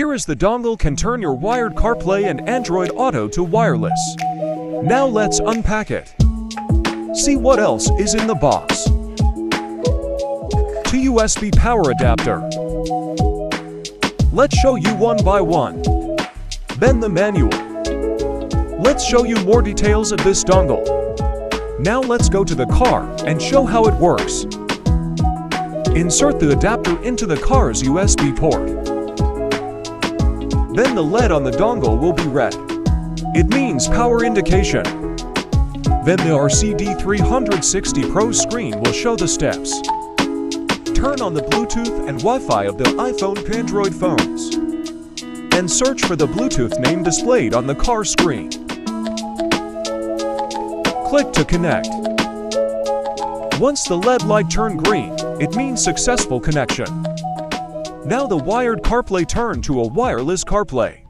Here is the dongle can turn your wired CarPlay and Android Auto to wireless. Now let's unpack it. See what else is in the box. To USB power adapter. Let's show you one by one. Then the manual. Let's show you more details of this dongle. Now let's go to the car and show how it works. Insert the adapter into the car's USB port. Then the LED on the dongle will be red. It means power indication. Then the RCD360 Pro screen will show the steps. Turn on the Bluetooth and Wi-Fi of the iPhone Android phones. And search for the Bluetooth name displayed on the car screen. Click to connect. Once the LED light turned green, it means successful connection. Now the wired CarPlay turned to a wireless CarPlay.